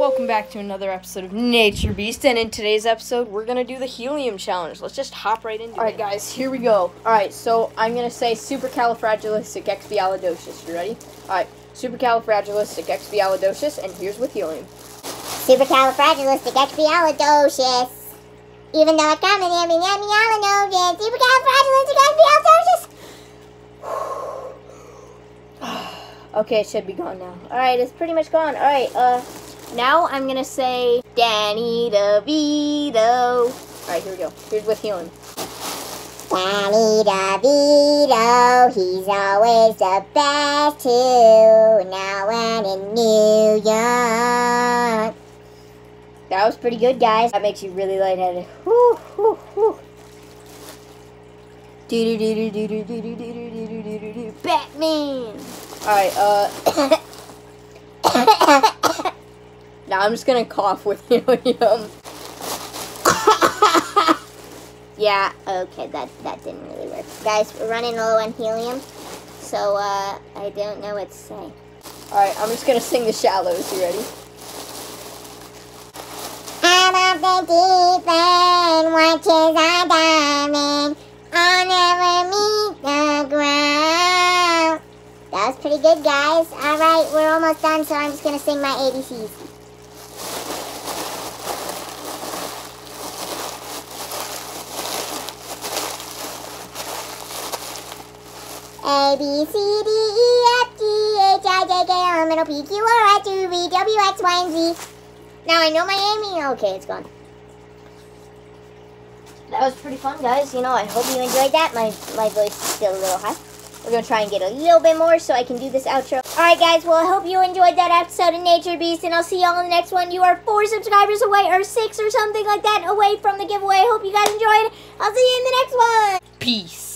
welcome back to another episode of Nature Beast. And in today's episode, we're gonna do the helium challenge. Let's just hop right into All right, it. Alright, guys, here we go. All right, so I'm gonna say supercalifragilisticexpialidocious. You ready? All right, supercalifragilisticexpialidocious, and here's with helium. Supercalifragilisticexpialidocious. Even though it's common every name, supercalifragilisticexpialidocious. Okay, it should be gone now. All right, it's pretty much gone. All right, uh, now I'm gonna say Danny DeVito. Alright, here we go. Here's with Hewan. Danny DeVito, he's always the best too, now and in New York. That was pretty good, guys. That makes you really lightheaded. Woo, woo, woo. Batman! Alright, uh now I'm just gonna cough with helium. Yeah, okay, that that didn't really work. Guys, we're running low on helium, so uh, I don't know what to say. All right, I'm just gonna sing the shallows. You ready? Out of the deep end, watches a diamond. I'll never meet the ground. That was pretty good, guys. All right, we're almost done, so I'm just gonna sing my ABCs. A B C D E F G H I J K L M N O P Q R S U V W X Y and Z. Now I know my Amy. Okay, it's gone. That was pretty fun, guys. You know, I hope you enjoyed that. My my voice is still a little high. We're gonna try and get a little bit more so I can do this outro. All right, guys. Well, I hope you enjoyed that episode of Nature Beast, and I'll see y'all in the next one. You are four subscribers away, or six, or something like that, away from the giveaway. I hope you guys enjoyed. I'll see you in the next one. Peace.